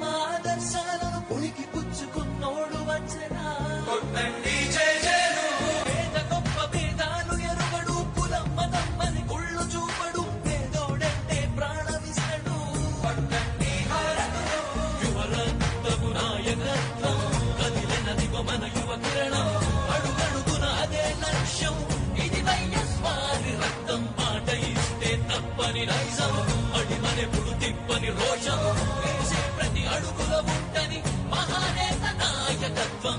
మా ఆదర్శాలను పుణికి పుచ్చుకున్నోడు వచ్చనా కొట్టండి జయ జయను. పేద గొప్ప భేదాలు ఎరుగడు కులమ్మ తమ్మని కుళ్ళు చూపడు పేదోడంటే ప్రాణమిస్తాడు. కొట్టండి హారతులు. యువరక్తము నాయకత్వం కదిలిన దివ మన యువ కిరణం అడుగడుగున అదే అడుగుల ఉంటని మహానేత నాయకత్వం.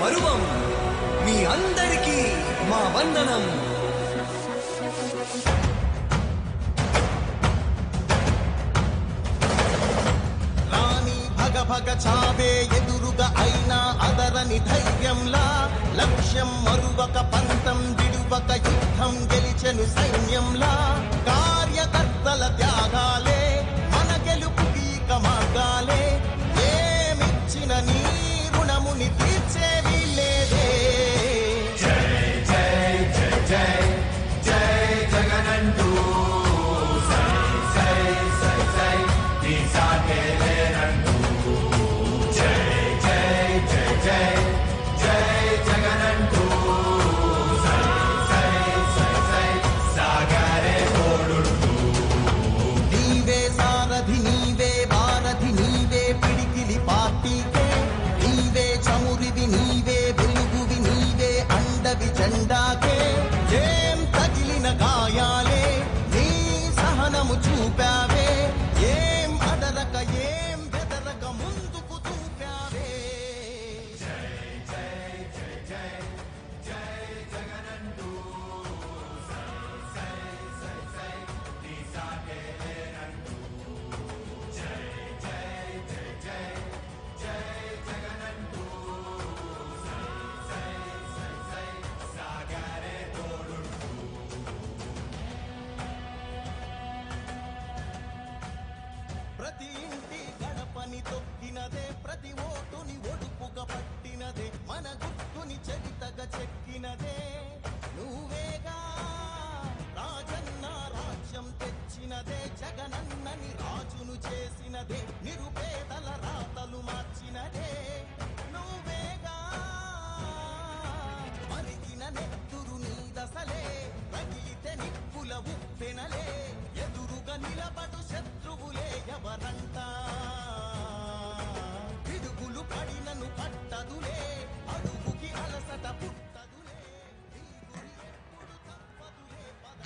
మరువం మీ అందరికీ మా వందనం. రాణి భగ భగ చావే ఎదురుగా అయినా అదరని ధైర్యంలా లక్ష్యం మరువక పంతం విడువక యుద్ధం గెలిచెను సైన్యంలా కార్యకర్తల త్యాగాలే మన గెలుపు మార్గాలే.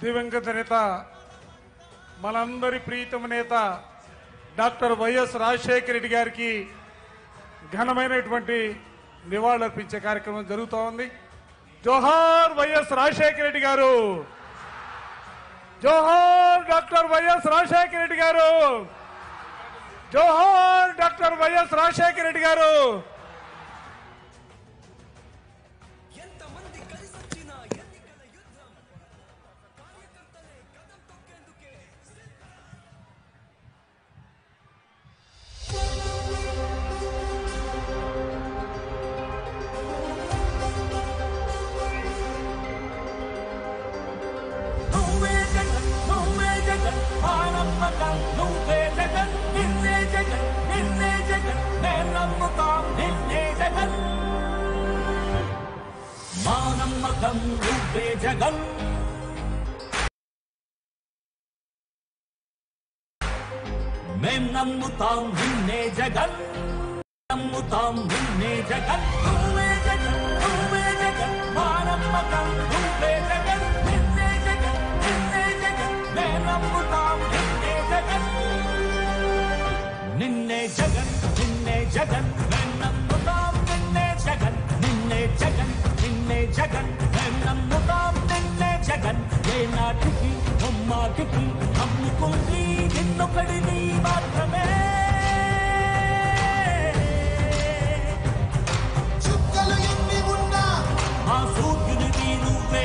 దివంగత నేత మనందరి ప్రీతమ నేత డాక్టర్ వైఎస్ రాజశేఖర రెడ్డి గారికి ఘనమైనటువంటి నివాళులర్పించే కార్యక్రమం జరుగుతూ ఉంది. జోహార్ వైఎస్ రాజశేఖర రెడ్డి గారు! జోహార్ డాక్టర్ వైఎస్ రాజశేఖర రెడ్డి గారు! జోహార్ డాక్టర్ వైఎస్ రాజశేఖర రెడ్డి గారు! మానమ్మకం నువ్వే జగన్ మేం నమ్ముతాం నిన్నే జగన్ నమ్ముతాం నిన్నే జగన్ నువ్వే జగన్ నువ్వే జగన్ మానమ్మకం నువ్వే ముమ్మాటికి నమ్ముకుంది నిన్నొకడిని మాత్రమే. చుక్కలు ఎన్ని ఉన్నా మా సూర్యునిది నువ్వే.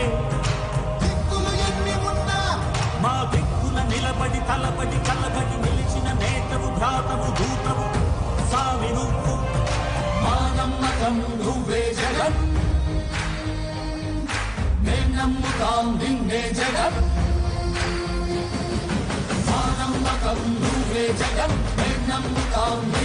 దిక్కులు ఎన్ని ఉన్నా మా దిక్కున నిలబడి తలబడి కలబడి నిలిచిన నేతవు భ్రాతవు దూతవు. సామి నువ్వు. మా నమ్మకం నువ్వే జగన్. మేం నమ్ముతాం నిన్నే జగన్. మేం నమ్ముతాం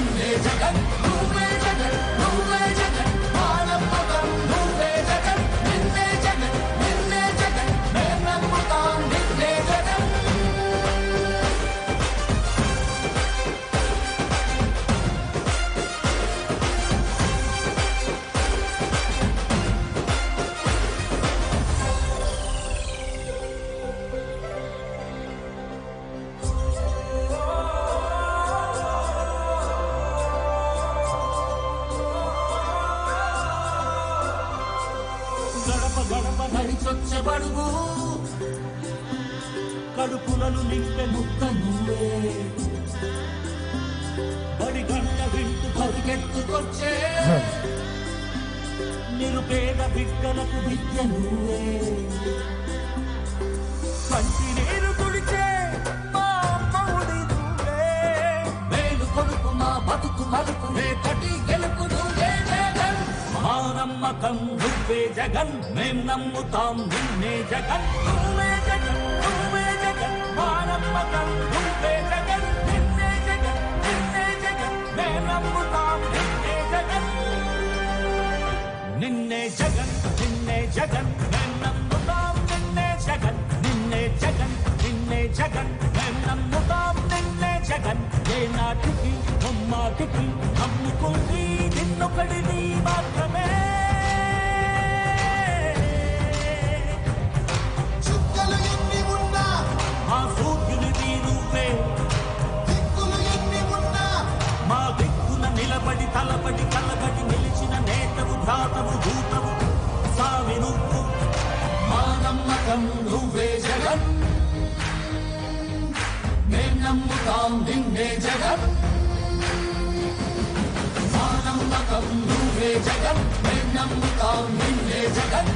నడిచొచ్చబడుగు కడుపులను నింపె ముక్క నువ్వే. బడి గంట వింటూ పరిగెత్తుకొచ్చే నిరుపేద బిడ్డలకు విద్య నువ్వే. కంటి నీరు తుడిచే మా అమ్మవుడి నువ్వే. మేలు కొడుకు మా బతుకు మలుపు రేపటి గెలుపు నువ్వే నమ్మకం నువ్వే జగన్ మేం నమ్ముతాం నిన్నే జగన్. నువ్వే జగన్ నువ్వే జగన్ మా నమ్మకం నువ్వే జగన్. నిన్నే జగన్ నిన్నే జగన్ మేం నమ్ముతాం నిన్నే జగన్. నిన్నే జగన్ నిన్నే జగన్ మేం నమ్ముతాం నిన్నే జగన్. నిన్నే జగన్ నిన్నే జగన్ మేం నమ్ముతాం నిన్నే జగన్. ఏ నాటికి బొమ్మాటికి నమ్ముకుంది నిన్నొకడిని తలబడి కలబడి నిలిచిన నేతవు ధాతవు భూతవు సావి నువ్వు. మా నమ్మకం నువ్వే జగన్. మేం నమ్ముతాం నిన్నే జగన్. మా నమ్మకం నువ్వే జగన్. మేం నమ్ముతాం నిన్నే జగన్.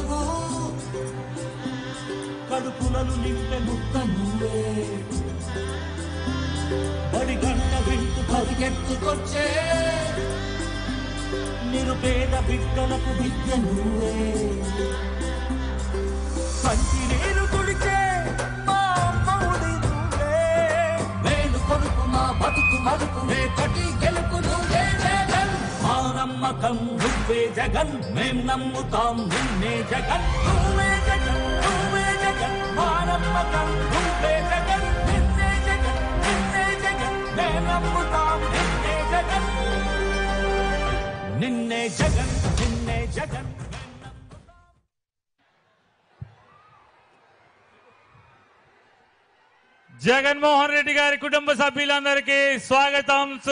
నడిచొచ్చే కడుపులను నింపె ముక్క నువ్వే బడి గంట వింటూ పరిగెత్తుకొచ్చే. నిరుపేద బిడ్డలకు విద్య నువ్వే కంటి నీరు తుడిచే మా అమ్మవుడి నువ్వే వేలు కొడుకు మా బతుకు మలుపు నే గెలుపు నమ్మకం నువ్వే జగన్ మేం నమ్ముతాం నిన్నే జగన్ నువ్వే జగన్ నువ్వే జగన్ మా నమ్మకం నువ్వే జగన్ నిన్నే జగన్ నిన్నే జగన్ మేం నమ్ముతాం నిన్నే జగన్ నిన్నే జగన్ నిన్నే జగన్ జగన్మోహన్ రెడ్డి గారి కుటుంబ సభ్యులందరికీ స్వాగతం